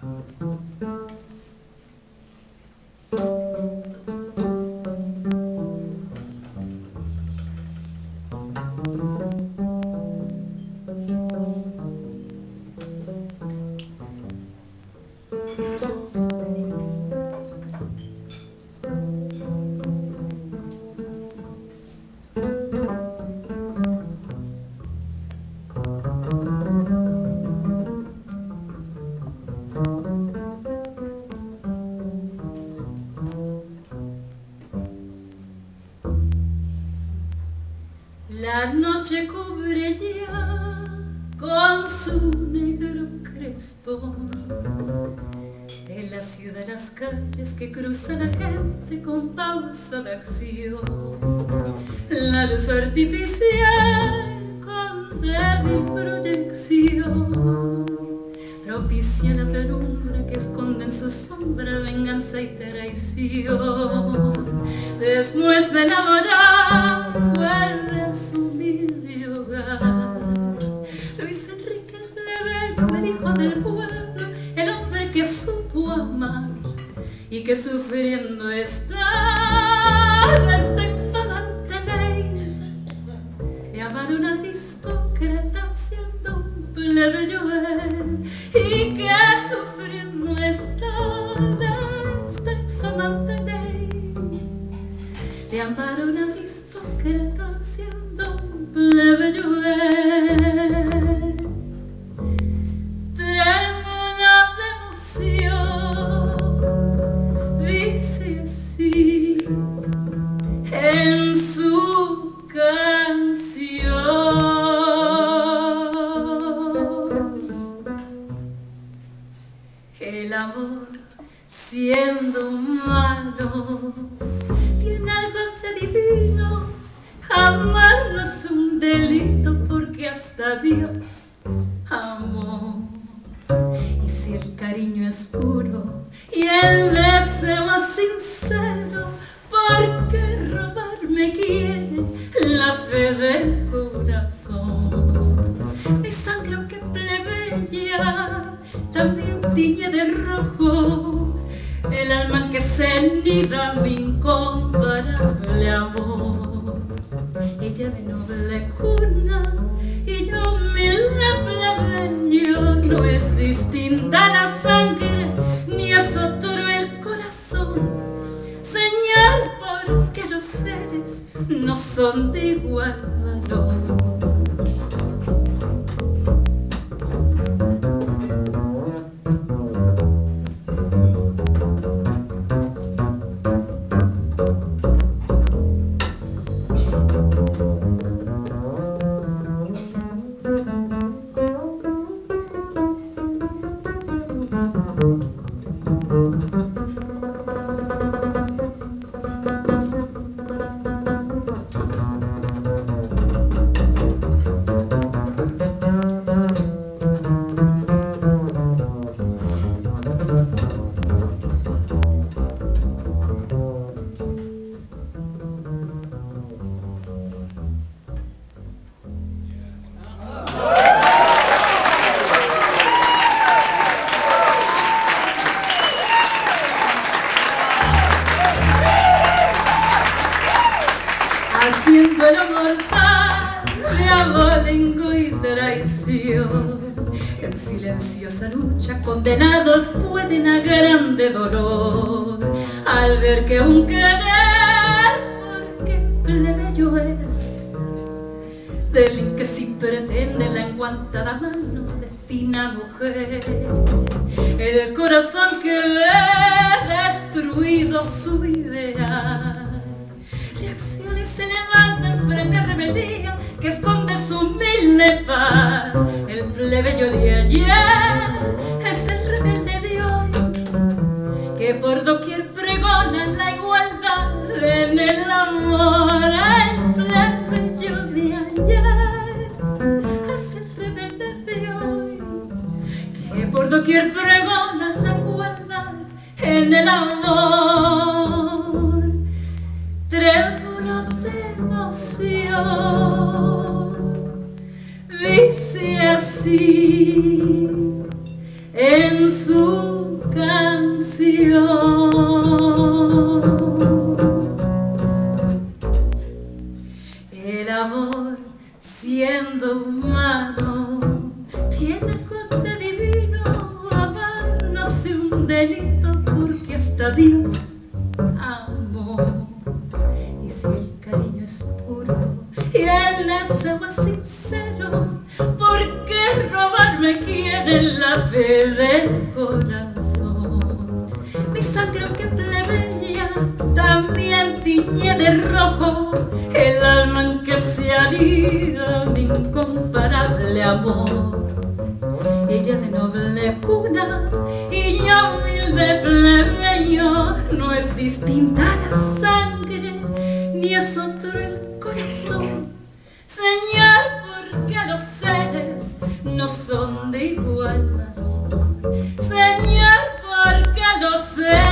Música La noche cubre ya con su negro crespo de la ciudad las calles que cruza la gente con pausa de acción. La luz artificial con débil proyección propicia la penumbra que esconde en su sombra venganza y traición. Después de elaborar a su humilde hogar. Luis Enrique plebeyo, el hijo del pueblo, el hombre que supo amar y que sufriendo está esta infamante ley de amar una aristócrata siendo un plebeyo él y que sufriendo está esta infamante aristócrata siendo un plebeyo él. Trémula de emoción, dice así en su canción. El amor siendo malo divino. Amar no es un delito porque hasta Dios amó. Y si el cariño es puro y el deseo es sincero, ¿por qué robarme quiere la fe del corazón? Mi sangre aunque plebeya también tiñe de rojo el alma que se nida mi incomparable amor. Ella de noble cuna y yo humilde plebeyo, no es distinta la sangre ni es otro el corazón. Señal porque los seres no son de igual valor. Abolengo y traición. En silenciosa lucha condenados pueden a grande dolor al ver que un querer, porque plebeyo es, del que si pretende la enguantada mano de fina mujer, el corazón que ve destruido su y se levanta en frente a rebeldía que esconde su humilde faz. El plebeyo de ayer es el rebelde de hoy que por doquier pregona la igualdad en el amor. El plebeyo de ayer es el rebelde de hoy que por doquier pregona la igualdad en el amor dice así en su canción. El amor siendo humano tiene corte divino, amar no un delito porque hasta Dios amó. Deseo es sincero, ¿por qué robarme quiere la fe del corazón? Mi sangre aunque plebeya también tiñe de rojo el alma en que se anida mi incomparable amor. Ella de noble cuna y yo humilde plebeyo, no es distinta la sangre, ni es otro el corazón. Señor, porque los seres no son de igual valor. Señor, porque los seres